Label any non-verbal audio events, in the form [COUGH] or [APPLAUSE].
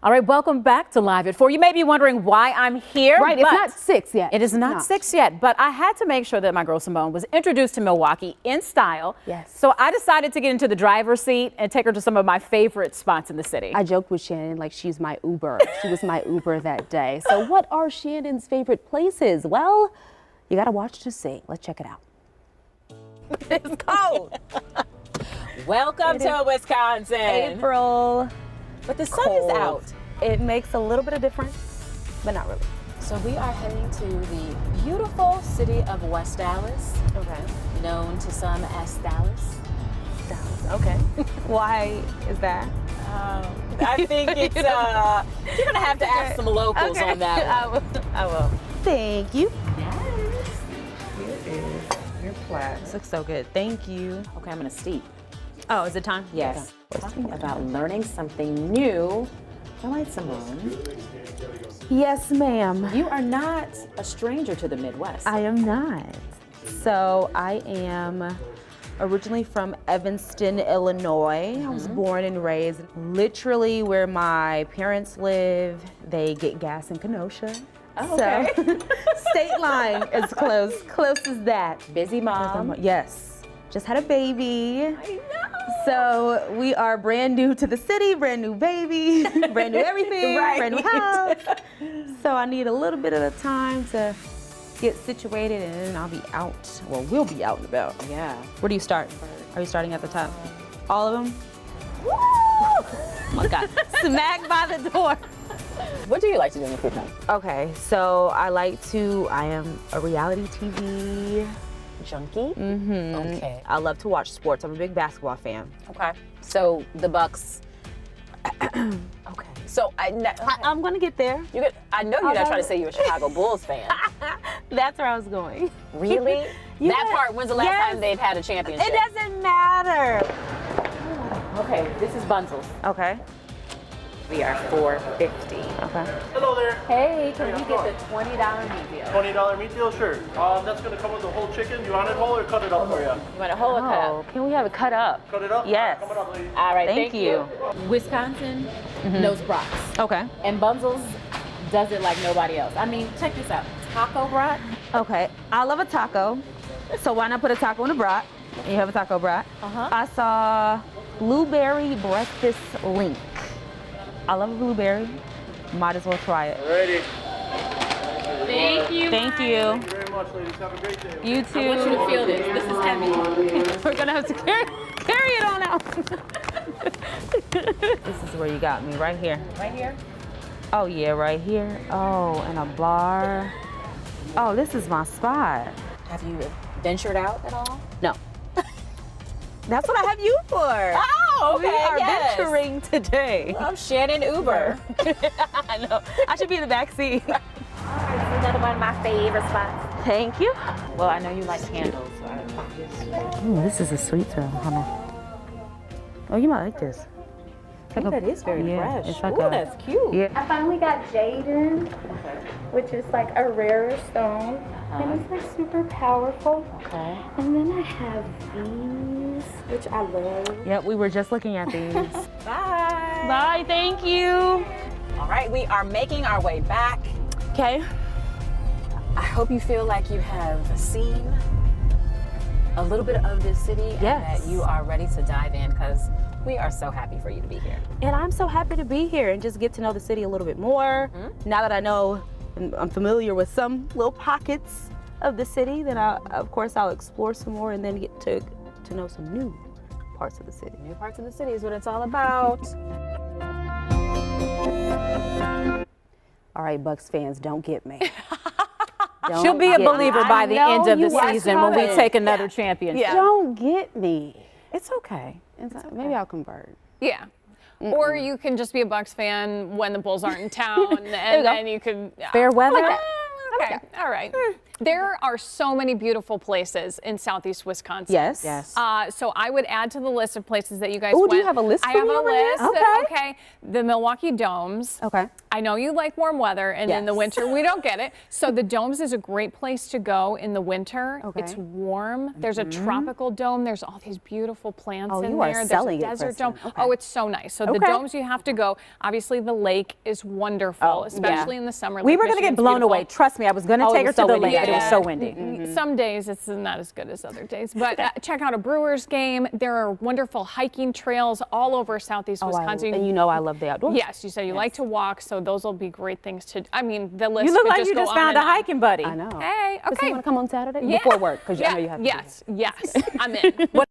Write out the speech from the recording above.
All right, welcome back to Live at 4. You may be wondering why I'm here. Right, it's not 6 yet. It is not, not, 6 yet, but I had to make sure that my girl Symone was introduced to Milwaukee in style. Yes. So I decided to get into the driver's seat and take her to some of my favorite spots in the city. I joked with Shannon like she's my Uber. she was my Uber that day. So what are Shannon's favorite places? Well, you got to watch to see. Let's check it out. [LAUGHS] it's cold. [LAUGHS] Welcome it to Wisconsin. April. But the sun cold. is out. It makes a little bit of difference, but not really. So we are heading to the beautiful city of West Allis. Okay. Known to some as Dallas. Dallas. Okay. [LAUGHS] Why is that? Um, [LAUGHS] I think it's uh, you're gonna have to ask some locals okay. on that. [LAUGHS] I will. I will. Thank you. Yes. Here is your plaque. This looks so good. Thank you. Okay, I'm gonna steep. Oh, is it time? Yes. Okay. Talking about learning something new. Right, Symone. Yes, ma'am. You are not a stranger to the Midwest. I am not. So I am originally from Evanston, Illinois. Mm -hmm. I was mm-hmm. born and raised literally where my parents live. They get gas in Kenosha. Oh, okay. So [LAUGHS] state line is close, close as that. Busy mom. Yes. Just had a baby. So we are brand new to the city, brand new baby, [LAUGHS] brand new everything, [LAUGHS] right. brand new house. so I need a little bit of the time to get situated and then I'll be out. Well, we'll be out and about. Yeah. Where do you start? Are you starting at the top? All of them? Woo! [LAUGHS] Oh my God. Smack by the door. What do you like to do in your free time? Okay, so I like to, I am a reality TV junkie. Mm-hmm. Okay. I love to watch sports. I'm a big basketball fan. Okay. So the Bucks. [CLEARS THROAT] okay. So I, I am gonna get there. You get, I know you're not trying to say you're a Chicago [LAUGHS] Bulls fan. [LAUGHS] That's where I was going. Really? [LAUGHS] that part. When's the last yes. time they've had a championship? It doesn't matter. Okay. This is Bunzel's. Okay. We are 450. Okay. Hello there. Hey, can we get the $20 meat deal? $20 meat deal? Sure. Um, that's going to come with the whole chicken. You want it whole or cut it up for you? You want it whole or cut up? Oh, can we have it cut up? Cut it up? Yes. All right, up, All right thank, thank you. you. Wisconsin mm -hmm. knows brats. Okay. And Bunzel's does it like nobody else. I mean, check this out. Taco brat. Okay. I love a taco. So why not put a taco in a brat? You have a taco brat. Uh-huh. I saw blueberry breakfast link. I love a blueberry. Might as well try it. Ready. Thank you. Thank you. Thank you very much, ladies. Have a great day. You too. I want you to feel this. This is heavy. [LAUGHS] We're gonna have to carry, carry it on out. [LAUGHS] this is where you got me, right here. Right here? Oh yeah, right here. Oh, and a bar. Oh, this is my spot. Have you ventured out at all? No. That's what I have you for. Ah! Oh, okay. We are yes. venturing today. I'm Shannon Uber. [LAUGHS] I know. I should be in the back seat. [LAUGHS] All right, another one of my favorite spots. Thank you. Well, I know you like candles. So Ooh, this is a sweet smell. Hold on. Oh, you might like this. Like a, that is very yeah, fresh. It's like Ooh, a, that's cute. Yeah. I finally got Jaden, okay. which is like a rarer stone. Uh -huh. And it's like super powerful. Okay. And then I have these, which I love. Yep, we were just looking at these. [LAUGHS] Bye. Bye, thank you. All right, we are making our way back. Okay. I hope you feel like you have seen a little bit of this city yes. and that you are ready to dive in because we are so happy for you to be here. And I'm so happy to be here and just get to know the city a little bit more. Mm -hmm. Now that I know I'm familiar with some little pockets of the city, then I, of course I'll explore some more and then get to, to know some new parts of the city. New parts of the city is what it's all about. all right, Bucks fans, don't get me. [LAUGHS] Don't She'll be a believer by the end of the season when we take another yeah. championship. Yeah. Don't get me. It's okay. It's okay. Maybe I'll convert. Yeah. Mm -mm. Or you can just be a Bucks fan when the Bulls aren't in [LAUGHS] town, and then you can yeah. fair weather. Okay. okay. all right. Hmm. There are so many beautiful places in southeast Wisconsin. Yes. Yes. Uh, so I would add to the list of places that you guys Ooh, went. do you have a list I have a list. Okay. okay. The Milwaukee Domes. Okay. I I know you like warm weather, and in the winter we don't get it. So the domes is a great place to go in the winter. Okay. It's warm. There's a tropical dome. There's all these beautiful plants Oh, in you are there. selling it, There's a desert Kristen. dome. Okay. Oh, it's so nice. So the domes you have to go. Obviously, the lake is wonderful, Oh, especially yeah. in the summer. We were going to get blown beautiful. away. Trust me, I was going to Oh, take her was to the windy. lake, but it was so windy. Mm, Some days it's not as good as other days, but [LAUGHS] uh, check out a Brewers game. There are wonderful hiking trails all over southeast Oh, I- Wisconsin. and you know I love the outdoors. Yes, you said you like to walk, so those will be great things to. I mean, the list. You look could like just you just found a hiking buddy. I know. Hey, Does he okay. want to come on Saturday Yeah. before work? Because yeah, I know you have to. Yes, yes, I'm in. [LAUGHS] What